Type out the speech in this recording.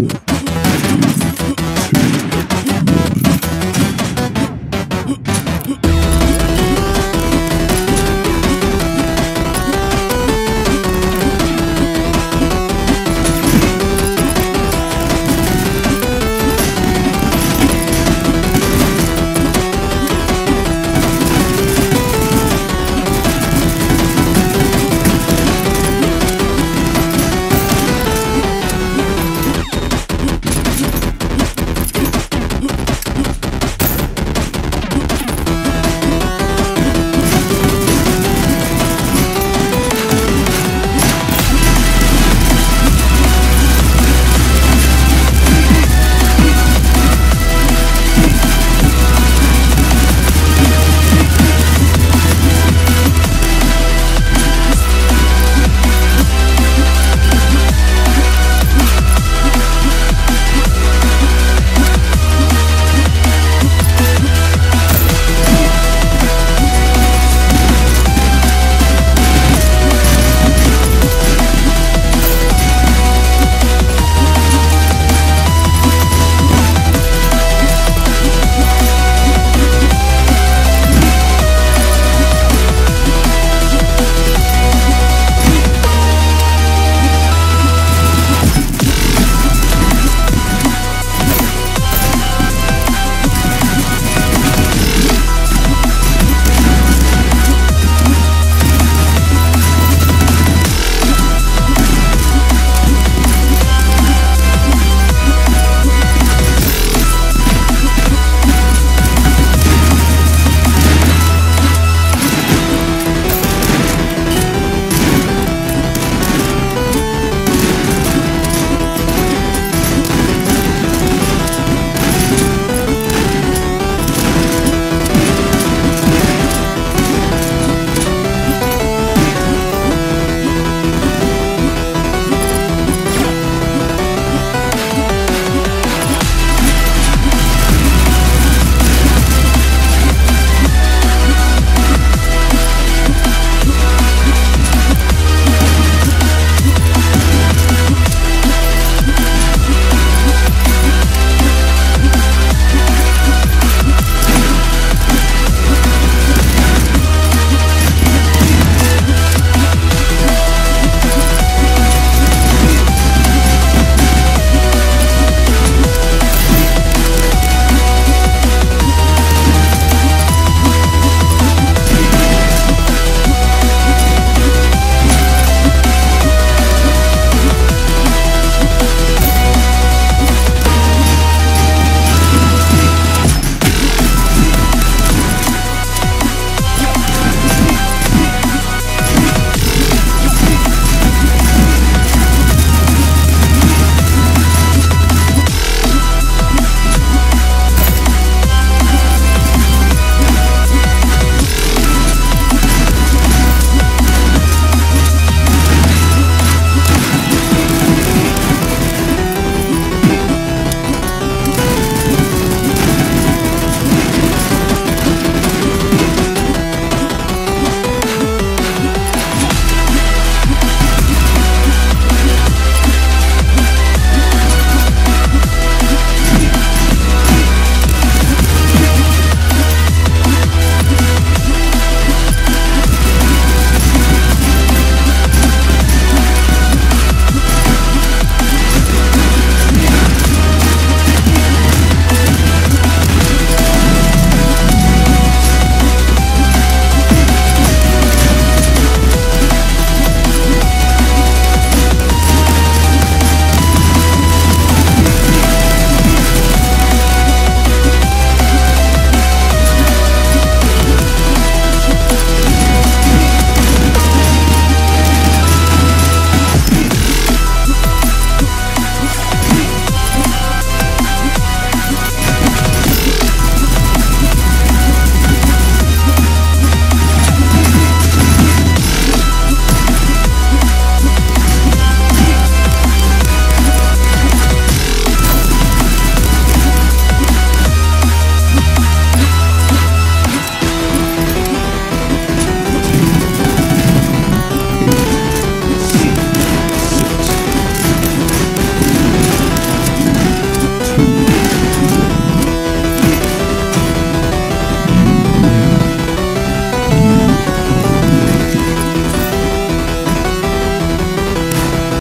Ooh.